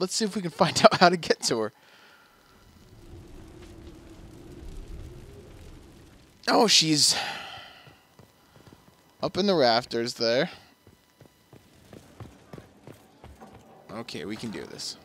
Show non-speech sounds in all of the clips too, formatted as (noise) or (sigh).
Let's see if we can find (laughs) out how to get to her. Oh, she's up in the rafters there. Okay, we can do this.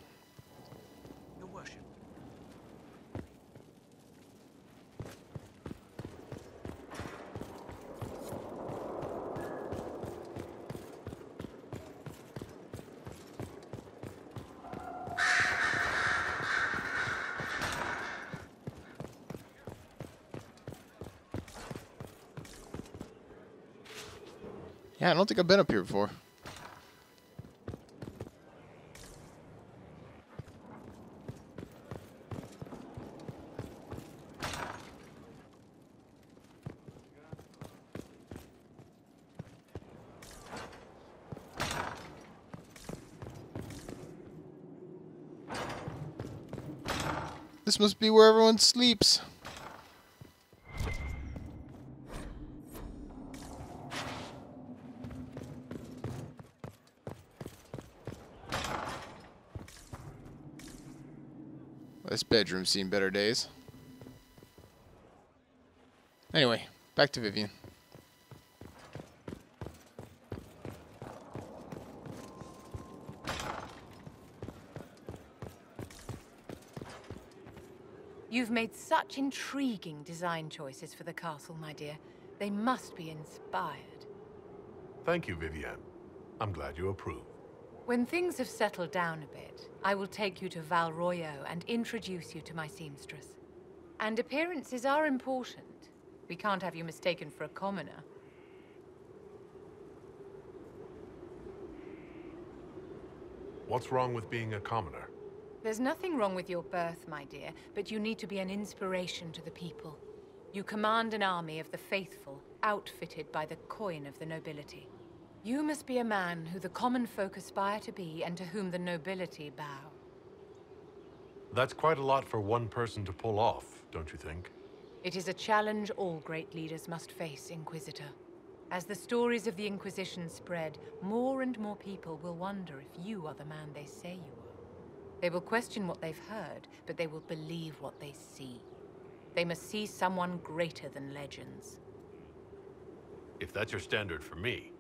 Yeah, I don't think I've been up here before. This must be where everyone sleeps. This bedroom's seen better days. Anyway, back to Vivienne. You've made such intriguing design choices for the castle, my dear. They must be inspired. Thank you, Vivienne. I'm glad you approve. When things have settled down a bit, I will take you to Val Royeaux and introduce you to my seamstress. And appearances are important. We can't have you mistaken for a commoner. What's wrong with being a commoner? There's nothing wrong with your birth, my dear, but you need to be an inspiration to the people. You command an army of the faithful, outfitted by the coin of the nobility. You must be a man who the common folk aspire to be and to whom the nobility bow. That's quite a lot for one person to pull off, don't you think? It is a challenge all great leaders must face, Inquisitor. As the stories of the Inquisition spread, more and more people will wonder if you are the man they say you are. They will question what they've heard, but they will believe what they see. They must see someone greater than legends. If that's your standard for me,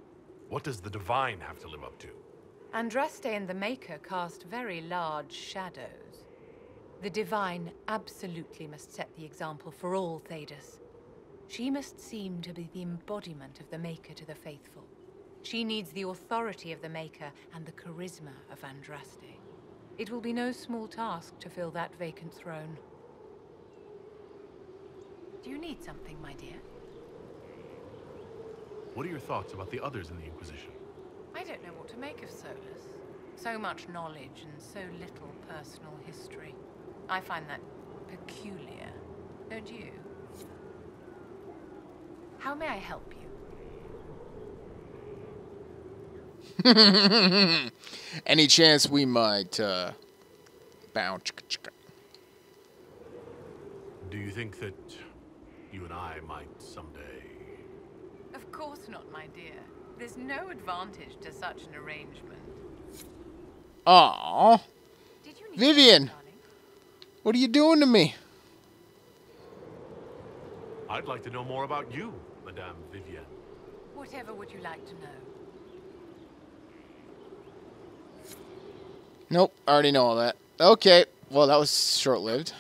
what does the Divine have to live up to? Andraste and the Maker cast very large shadows. The Divine absolutely must set the example for all Thedas. She must seem to be the embodiment of the Maker to the faithful. She needs the authority of the Maker and the charisma of Andraste. It will be no small task to fill that vacant throne. Do you need something, my dear? What are your thoughts about the others in the Inquisition? I don't know what to make of Solas. So much knowledge and so little personal history. I find that peculiar, don't you? How may I help you? (laughs) Any chance we might uh, bounce? Do you think that you and I might someday... Of course not, my dear. There's no advantage to such an arrangement. Aww, Did you Vivienne. something, what are you doing to me? I'd like to know more about you, Madame Vivienne. Whatever would you like to know? Nope, I already know all that. Okay, well that was short-lived.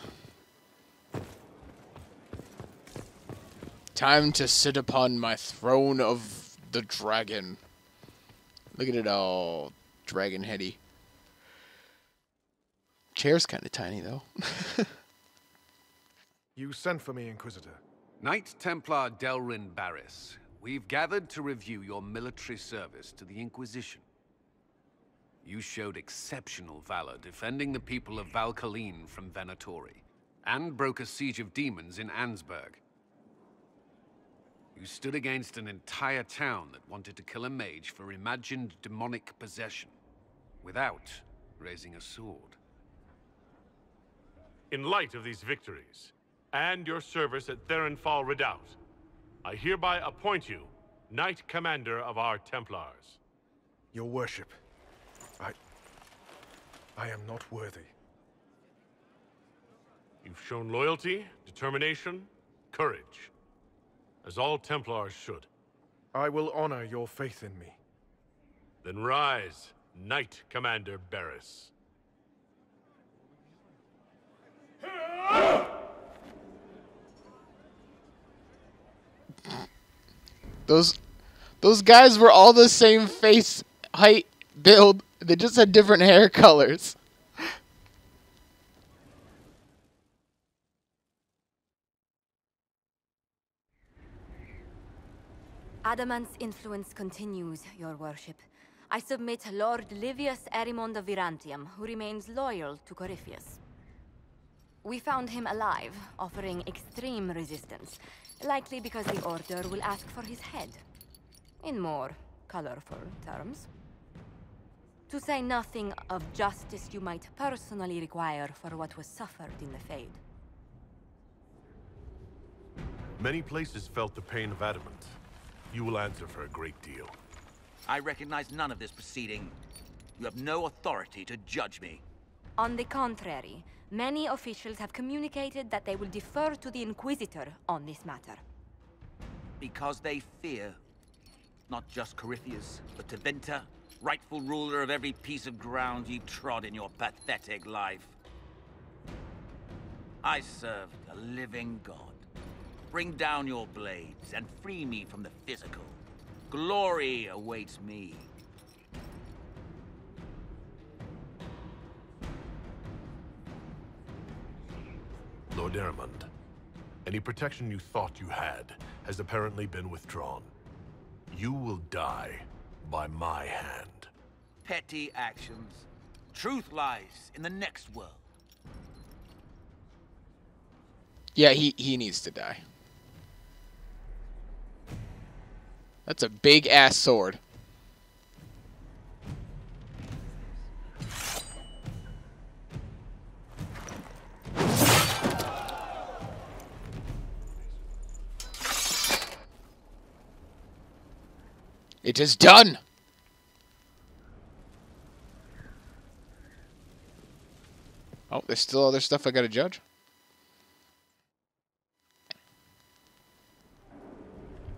Time to sit upon my throne of the dragon. Look at it all dragon heady. Chair's kind of tiny though. (laughs) You sent for me, Inquisitor. Knight Templar Delrin Barris, we've gathered to review your military service to the Inquisition. You showed exceptional valor defending the people of Valkaline from Venatori, and broke a siege of demons in Ansburg. You stood against an entire town that wanted to kill a mage for imagined demonic possession, without raising a sword. In light of these victories, and your service at Therinfal Redoubt, I hereby appoint you Knight Commander of our Templars. Your worship, I... I am not worthy. You've shown loyalty, determination, courage. As all Templars should. I will honor your faith in me. Then rise, Knight Commander Barris. Those those guys were all the same face, height, build. They just had different hair colors. Adamant's influence continues, your worship. I submit Lord Livius Erimond of Vyrantium, who remains loyal to Corypheus. We found him alive, offering extreme resistance, likely because the Order will ask for his head. In more colorful terms. To say nothing of justice you might personally require for what was suffered in the Fade. Many places felt the pain of Adamant. You will answer for a great deal. I recognize none of this proceeding. You have no authority to judge me. On the contrary, many officials have communicated that they will defer to the Inquisitor on this matter. Because they fear. Not just Corypheus, but Tevinter, rightful ruler of every piece of ground you trod in your pathetic life. I serve a living god. Bring down your blades and free me from the physical. Glory awaits me. Lord Erimond, any protection you thought you had has apparently been withdrawn. You will die by my hand. Petty actions. Truth lies in the next world. Yeah, he, he needs to die. That's a big ass sword. It is done! Oh, there's still other stuff I gotta judge?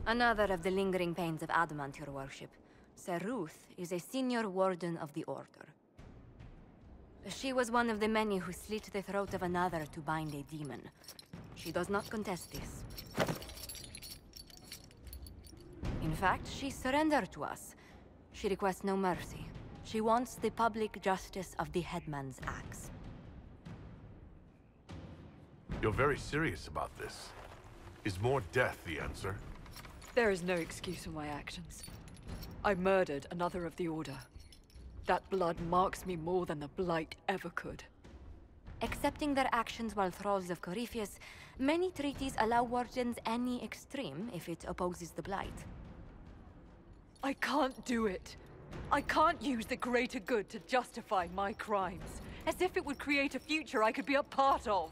Another of the lingering pains of Adamant, your worship. Ser Ruth is a senior warden of the Order. She was one of the many who slit the throat of another to bind a demon. She does not contest this. In fact, she surrendered to us. She requests no mercy. She wants the public justice of the headman's axe. You're very serious about this. Is more death the answer? There is no excuse for my actions. I murdered another of the Order. That blood marks me more than the Blight ever could. Accepting their actions while thralls of Corypheus, many treaties allow wardens any extreme if it opposes the Blight. I can't do it. I can't use the greater good to justify my crimes, as if it would create a future I could be a part of.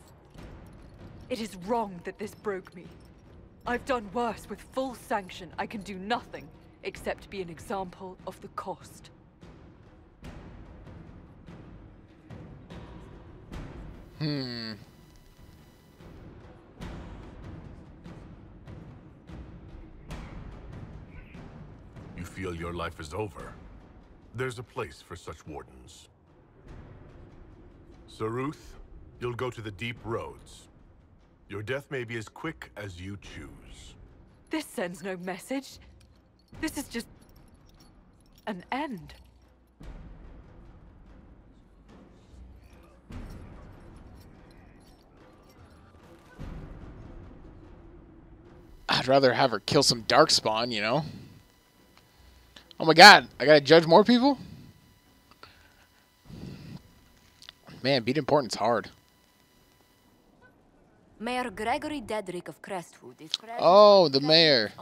It is wrong that this broke me. I've done worse with full sanction. I can do nothing except be an example of the cost. Hmm. You feel your life is over. There's a place for such wardens. Ser Ruth, you'll go to the Deep Roads. Your death may be as quick as you choose. This sends no message. This is just... an end. I'd rather have her kill some darkspawn, you know? Oh my god, I gotta judge more people? Man, beat important's hard. Mayor Gregory Dedrick of Crestwood is Oh, the mayor.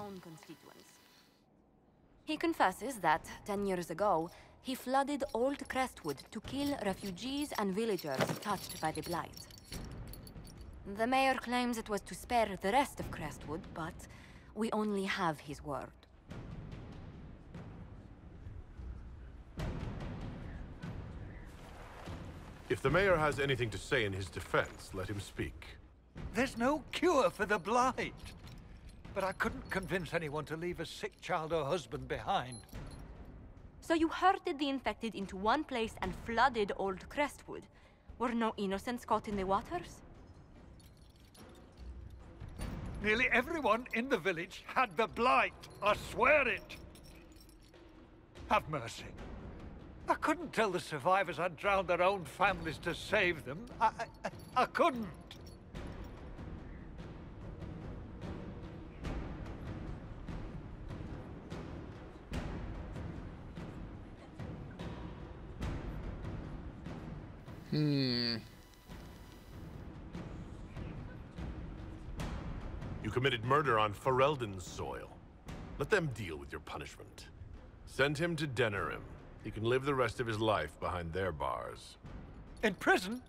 He confesses that 10 years ago, he flooded Old Crestwood to kill refugees and villagers touched by the blight. The mayor claims it was to spare the rest of Crestwood, but we only have his word. If the mayor has anything to say in his defense, let him speak. There's no cure for the blight. But I couldn't convince anyone to leave a sick child or husband behind. So you herded the infected into one place and flooded Old Crestwood. Were no innocents caught in the waters? Nearly everyone in the village had the blight. I swear it. Have mercy. I couldn't tell the survivors I'd drowned their own families to save them. I, I, I couldn't. Hmm. You committed murder on Ferelden's soil. Let them deal with your punishment. Send him to Denerim. He can live the rest of his life behind their bars. In prison?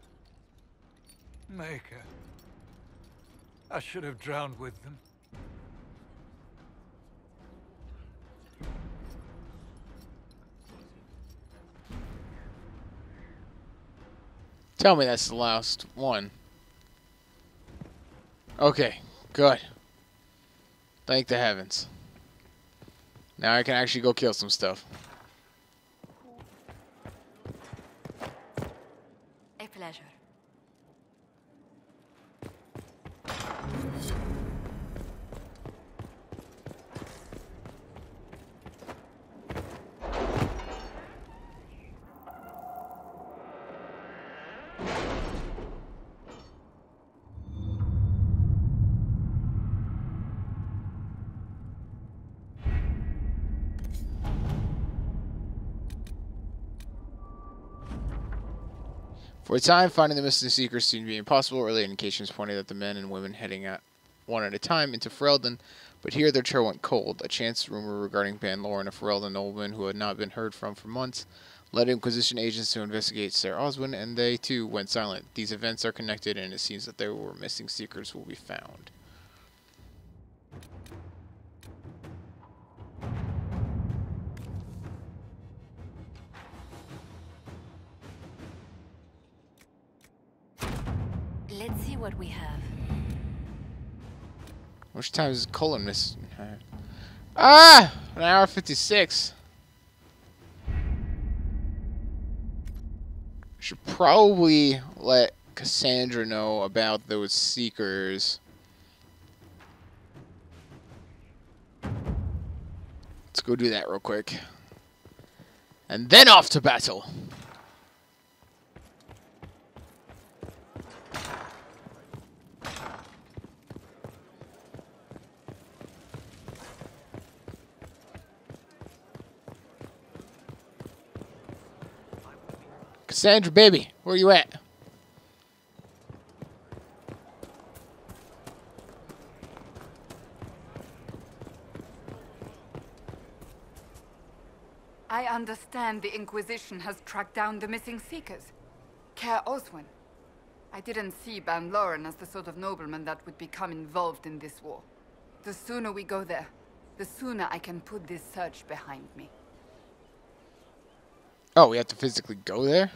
Maker. I should have drowned with them. Tell me that's the last one. Okay, good. Thank the heavens. Now I can actually go kill some stuff. For a time, finding the missing seekers seemed to be impossible. Early indications pointed at the men and women heading out one at a time into Ferelden, but here their trail went cold. A chance rumor regarding Bann Loren, a Ferelden nobleman who had not been heard from for months, led Inquisition agents to investigate Sir Oswin, and they too went silent. These events are connected, and it seems that there were missing seekers will be found. Let's see what we have. Which time is missing? Ah! An hour 56. Should probably let Cassandra know about those seekers. Let's go do that real quick. And then off to battle. Cassandra, baby, where are you at? I understand the Inquisition has tracked down the missing Seekers. Caer Oswin. I didn't see Bann Loren as the sort of nobleman that would become involved in this war. The sooner we go there, the sooner I can put this search behind me. Oh, we have to physically go there?